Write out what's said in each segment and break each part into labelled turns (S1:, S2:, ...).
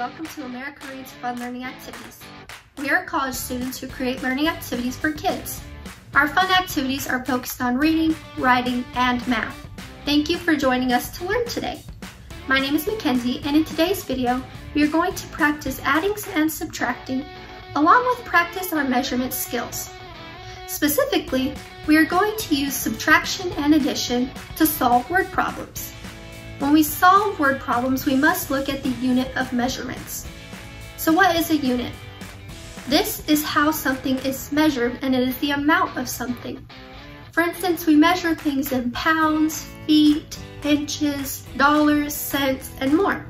S1: welcome to America Reads Fun Learning Activities. We are college students who create learning activities for kids. Our fun activities are focused on reading, writing, and math. Thank you for joining us to learn today. My name is Mackenzie, and in today's video, we are going to practice adding and subtracting, along with practice our measurement skills. Specifically, we are going to use subtraction and addition to solve word problems. When we solve word problems, we must look at the unit of measurements. So what is a unit? This is how something is measured and it is the amount of something. For instance, we measure things in pounds, feet, inches, dollars, cents, and more.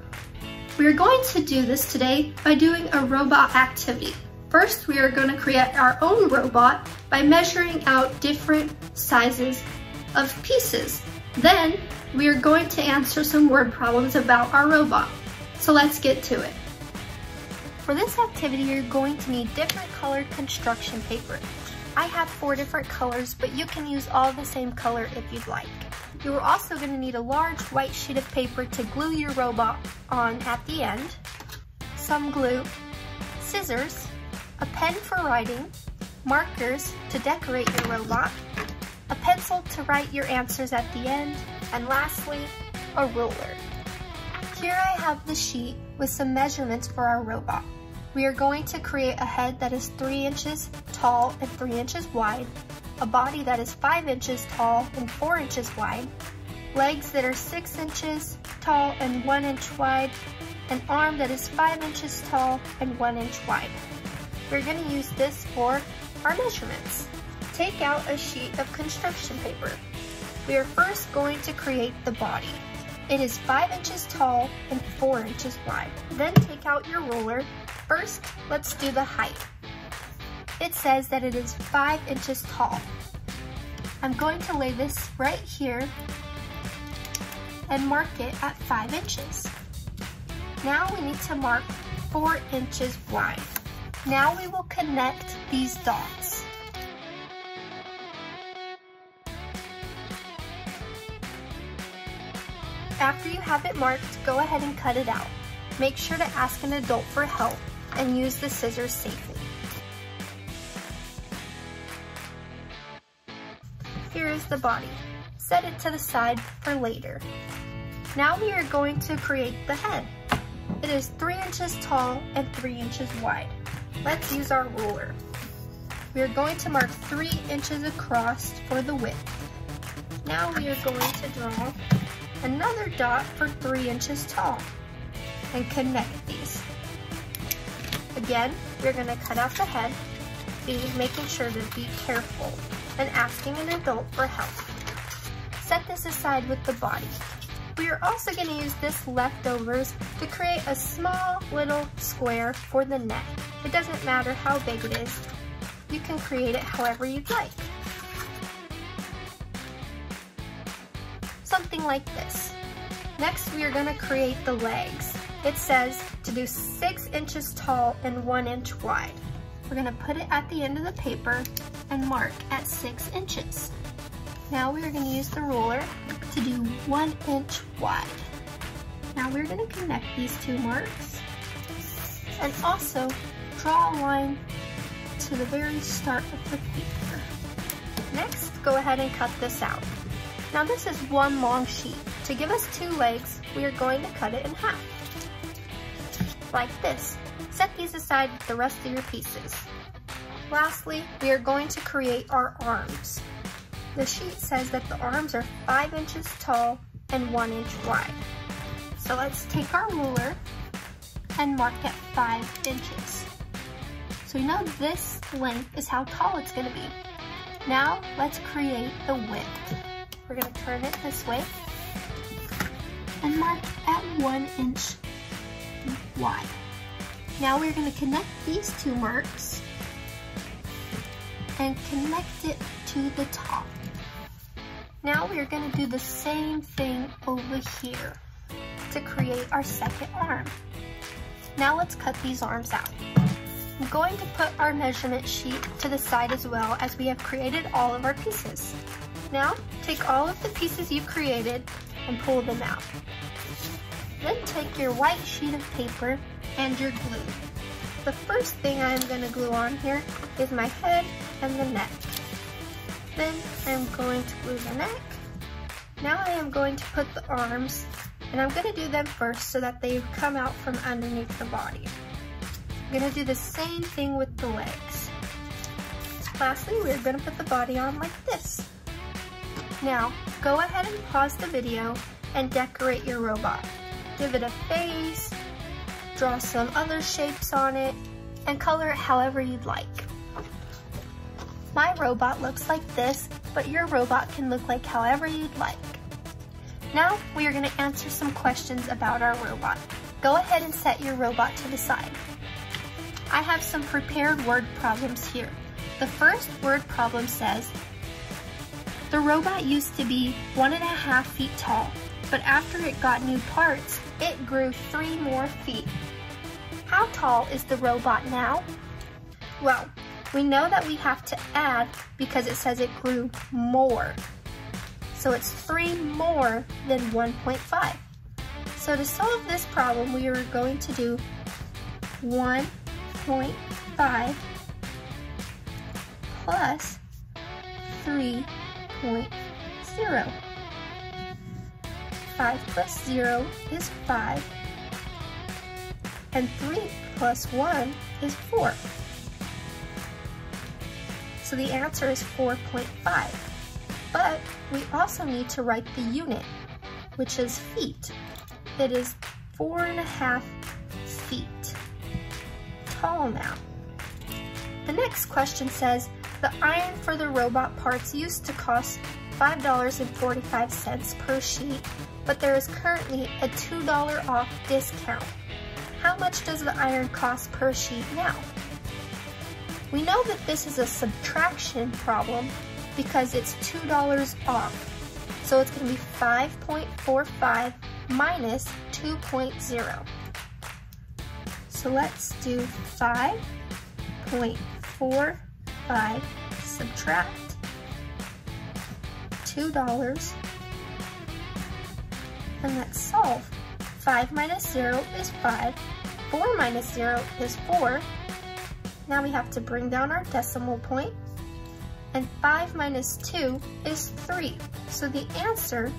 S1: We are going to do this today by doing a robot activity. First, we are going to create our own robot by measuring out different sizes of pieces. Then, we are going to answer some word problems about our robot. So let's get to it. For this activity, you're going to need different colored construction paper. I have four different colors, but you can use all the same color if you'd like. You are also going to need a large white sheet of paper to glue your robot on at the end, some glue, scissors, a pen for writing, markers to decorate your robot, a pencil to write your answers at the end, and lastly, a ruler. Here I have the sheet with some measurements for our robot. We are going to create a head that is 3 inches tall and 3 inches wide, a body that is 5 inches tall and 4 inches wide, legs that are 6 inches tall and 1 inch wide, an arm that is 5 inches tall and 1 inch wide. We're going to use this for our measurements. Take out a sheet of construction paper. We are first going to create the body. It is 5 inches tall and 4 inches wide. Then take out your ruler. First, let's do the height. It says that it is 5 inches tall. I'm going to lay this right here and mark it at 5 inches. Now we need to mark 4 inches wide. Now we will connect these dots. After you have it marked, go ahead and cut it out. Make sure to ask an adult for help and use the scissors safely. Here is the body. Set it to the side for later. Now we are going to create the head. It is 3 inches tall and 3 inches wide. Let's use our ruler. We are going to mark 3 inches across for the width. Now we are going to draw another dot for 3 inches tall and connect these. Again, we're going to cut out the head, making sure to be careful and asking an adult for help. Set this aside with the body. We are also going to use this leftovers to create a small little square for the neck. It doesn't matter how big it is. You can create it however you'd like. Something like this. Next, we are going to create the legs. It says to do 6 inches tall and 1 inch wide. We're going to put it at the end of the paper and mark at 6 inches. Now we are going to use the ruler to do 1 inch wide. Now we're going to connect these two marks and also draw a line to the very start of the paper. Next, go ahead and cut this out. Now this is one long sheet. To give us two legs, we are going to cut it in half. Like this. Set these aside with the rest of your pieces. Lastly, we are going to create our arms. The sheet says that the arms are 5 inches tall and 1 inch wide. So let's take our ruler and mark at 5 inches. So we know this length is how tall it's going to be. Now let's create the width. We're going to turn it this way and mark at 1 inch wide. Now we're going to connect these two marks and connect it to the top. Now we're going to do the same thing over here to create our second arm. Now let's cut these arms out. I'm going to put our measurement sheet to the side as well as we have created all of our pieces. Now take all of the pieces you've created and pull them out. Then take your white sheet of paper and your glue. The first thing I'm going to glue on here is my head and the neck. Then I'm going to glue the neck. Now I am going to put the arms and I'm going to do them first so that they come out from underneath the body. I'm going to do the same thing with the legs. Lastly, we're going to put the body on like this. Now, go ahead and pause the video and decorate your robot. Give it a face, draw some other shapes on it, and color it however you'd like. My robot looks like this, but your robot can look like however you'd like. Now we are going to answer some questions about our robot. Go ahead and set your robot to the side. I have some prepared word problems here. The first word problem says, the robot used to be one and a half feet tall, but after it got new parts, it grew three more feet. How tall is the robot now? Well, we know that we have to add because it says it grew more. So it's three more than 1.5. So to solve this problem, we are going to do 1.5 plus 3.0. 5 plus 0 is 5 and 3 plus 1 is 4. So the answer is 4.5. But we also need to write the unit, which is feet. It is four and a half feet tall now. The next question says, the iron for the robot parts used to cost $5.45 per sheet, but there is currently a $2 off discount. How much does the iron cost per sheet now? We know that this is a subtraction problem because it's $2 off. So it's going to be 5.45 minus 2.0. So let's do 5.45 subtract $2 and let's solve. 5 minus 0 is 5. 4 minus 0 is 4. Now we have to bring down our decimal. And 5 minus 2 is 3. So the answer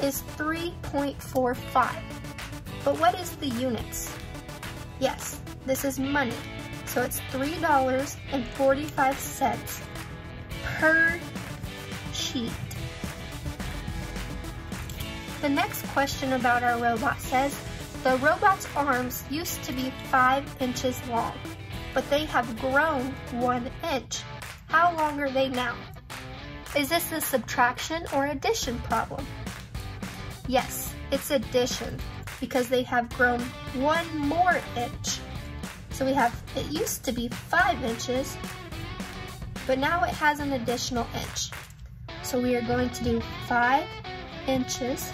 S1: is 3.45. But what is the units? Yes, this is money. So it's $3.45 per sheet. The next question about our robot says, the robot's arms used to be 5 inches long, but they have grown 1 inch. How long are they now? Is this a subtraction or addition problem? Yes, it's addition because they have grown one more inch. So we have, it used to be five inches, but now it has an additional inch. So we are going to do five inches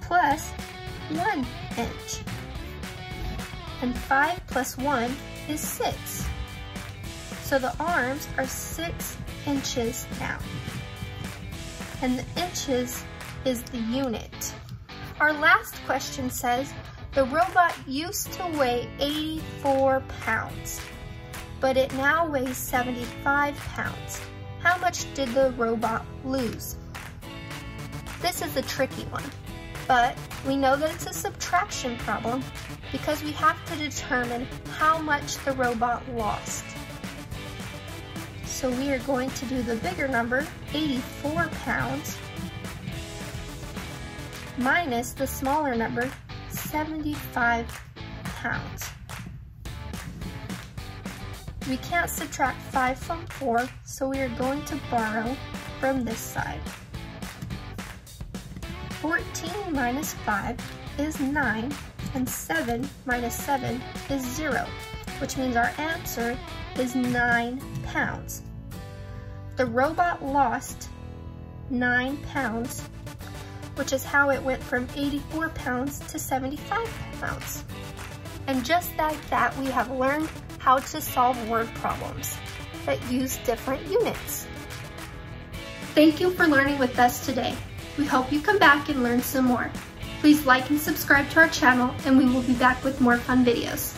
S1: plus 1 inch. And 5 plus 1 is 6. So the arms are 6 inches now. And the inches is the unit. Our last question says, the robot used to weigh 84 pounds, but it now weighs 75 pounds. How much did the robot lose? This is a tricky one but we know that it's a subtraction problem because we have to determine how much the robot lost. So we are going to do the bigger number, 84 pounds, minus the smaller number, 75 pounds. We can't subtract 5 from 4, so we are going to borrow from this side. 14 minus 5 is 9, and 7 minus 7 is 0, which means our answer is 9 pounds. The robot lost 9 pounds, which is how it went from 84 pounds to 75 pounds. And just like that, we have learned how to solve word problems that use different units. Thank you for learning with us today. We hope you come back and learn some more. Please like and subscribe to our channel and we will be back with more fun videos.